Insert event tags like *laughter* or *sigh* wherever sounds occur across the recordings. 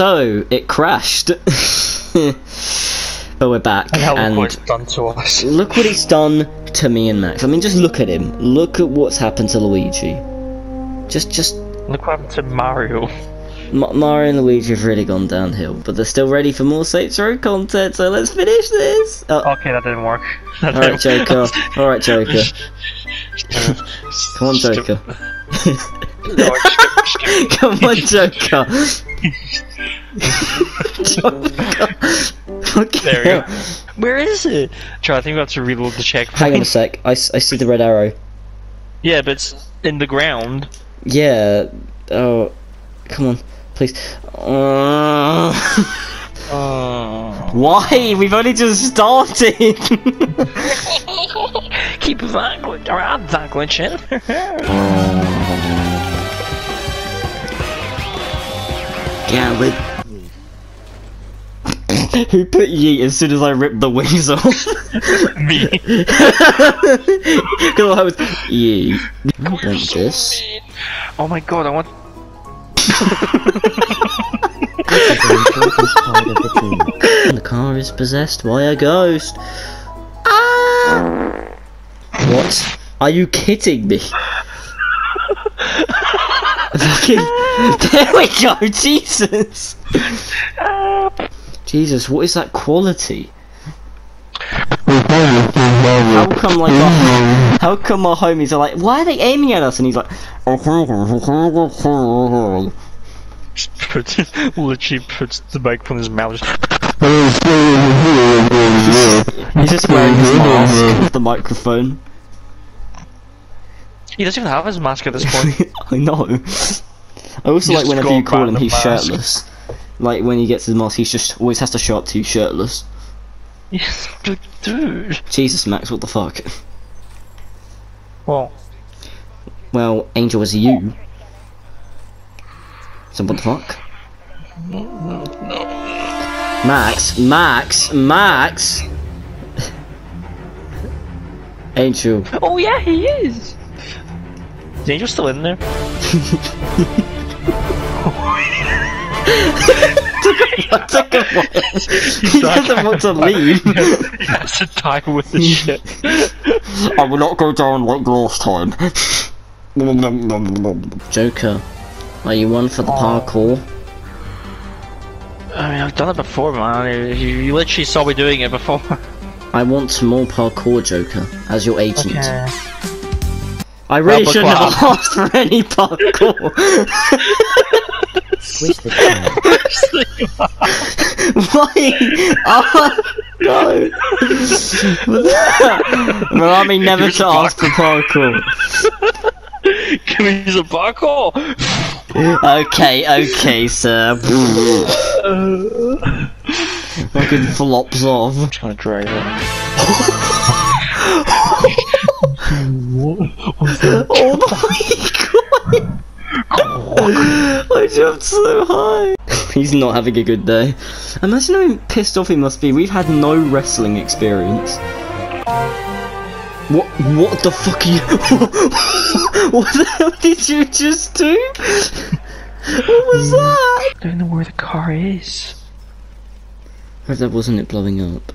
So it crashed. *laughs* but we're back, And and look what it's done to us. look what it's done to me and Max. I mean, just look at him. Look at what's happened to Luigi. Just, just Look what happened to Mario. Ma- Mario and Luigi have really gone downhill, but they're still ready for more Saints Row content. So let's finish this. Oh, Okay, that didn't work. *laughs* That all right, didn't- Joker. All right, Joker. *laughs* Come on, Joker. Come on, Joker. *laughs* There we go. Where is it? Try, I think we have to reload the checkpoint. Hang on a sec. I, I see the red arrow. Yeah, but it's in the ground. Yeah. Oh, come on, please. *laughs* Uh, Oh. why? We've only just started. *laughs* Keep that glitch around that glitching. Garrett. Who put yeet as soon as I ripped the wings off? *laughs* Me. *laughs* Because I was yeet. I want this. Oh my god, I want. *laughs* The car is possessed by a ghost. Ah! What? Are you kidding me? Fucking- there we go, Jesus! Jesus, what is that quality? How come like our, how come our homies are like, why are they aiming at us? And he's like, *laughs* literally puts the microphone in his mouth. just- he's just wearing his mask with the microphone. He doesn't even have his mask at this point. *laughs* I know. I also He's like whenever you call him, he's mask. shirtless. Like when he gets his mask, he's just always has to show up to you shirtless. Yes, dude. Jesus, Max, what the fuck? Well, Well, Angel is you. So what the fuck? Max, Max, Max. Angel, oh yeah, he is. Is Angel still in there? *laughs* took a while. He doesn't want to leave. he has to die with the shit. I will not go down like last time. Joker, are you one for the parkour? I mean, I've done it before, man. You, you literally saw me doing it before. *laughs* I want some more parkour, Joker, as your agent. Okay. I really Well, shouldn't have asked for any parkour. *laughs* Switch the channel. *laughs* Why? Oh, no. well, I mean, never Give us to ask for parkour. *laughs* Give me some parkour! Okay, okay, sir. Fucking flops off. I'm trying to drag it. *laughs* Oh my god! Jumped so high. *laughs* He's not having a good day. Imagine how pissed off he must be. We've had no wrestling experience. What? What the fuck are you? *laughs* what the hell did you just do? What was mm. that? I don't know where the car is. Hope that wasn't it blowing up. *sighs*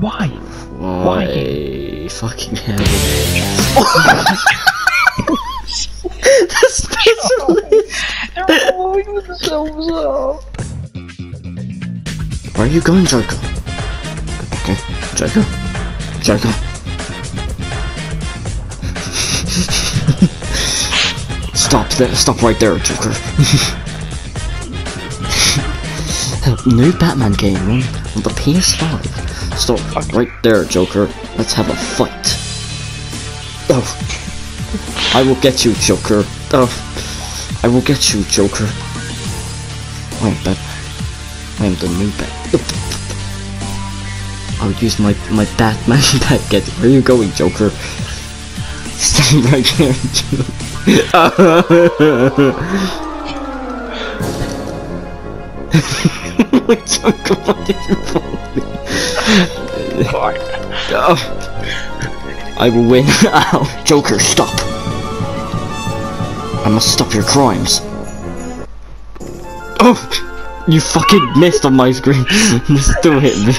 Why? Why? Fucking hell. *laughs* the specialist! Where are you going, Joker? Okay, Joker. Joker. *laughs* stop there, stop right there, Joker. *laughs* New Batman game on, on the PS5. Stop right there, Joker. Let's have a fight. Oh. I will get you, Joker. Oh. I will get you, Joker. I am Bat. I am the new Bat. I'll use my my Batman *laughs* bat get. Where are you going, Joker? Stay right here, *laughs* Joker. Joker, why did you follow me? Oh. *laughs* I will win. *laughs* Ow. Joker, stop. I must stop your crimes. Oh! You fucking missed on my screen. *laughs* you still hit me.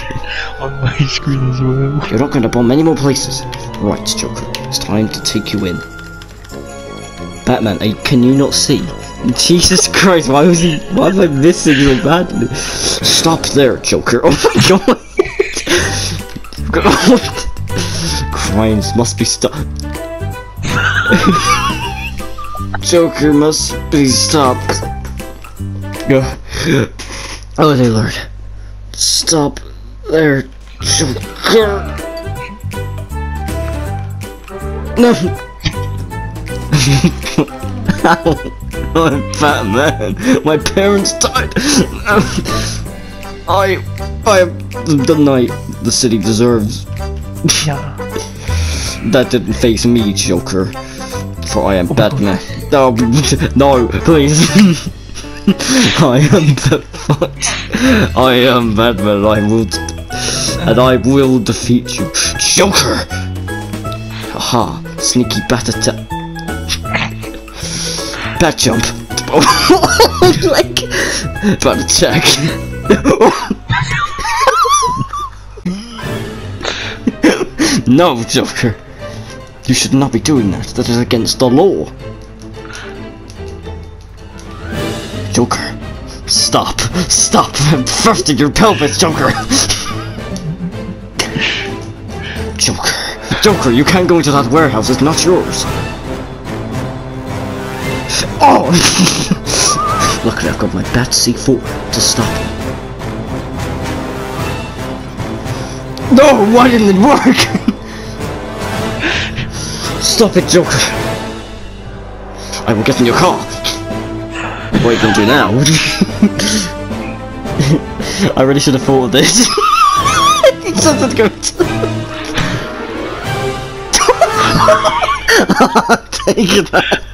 On my screen as well. You're not going to bomb any more places. Right, Joker. It's time to take you in. Batman, are can you not see? Jesus Christ, why was he- why was I missing so badly? Stop there, Joker. Oh my god. God. Crimes must be stopped. *laughs* Joker must be stopped. Oh dear lord. Stop there, Joker. No. *laughs* I'm Batman. My parents died. *laughs* I, I have the night the city deserves. Yeah. That didn't face me, Joker. For I am oh Batman. No, *laughs* no, please. *laughs* I am the fuck. I am Batman. I will, d- and I will defeat you, Joker. Aha, sneaky bat attack. Bat jump. *laughs* like, bat attack. No, Joker. You should not be doing that. That is against the law. Joker. Stop. Stop. I'm thrusting your pelvis, Joker. Joker. Joker, you can't go into that warehouse. It's not yours. Oh! *laughs* Luckily, I've got my Bat C4 to stop him. No, why didn't it work? *laughs* Stop it, Joker. I will get in your car. What are you gonna do now? *laughs* I really should have thought of this. Something's going to... Take that.